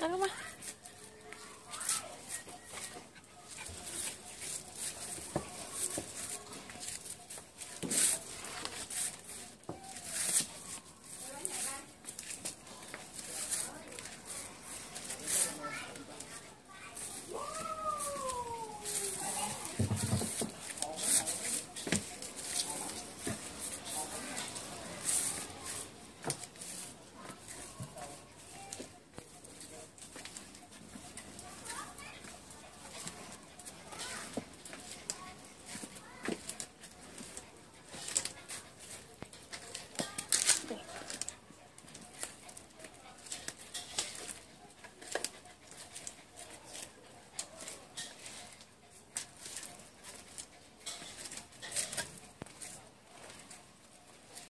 Apa,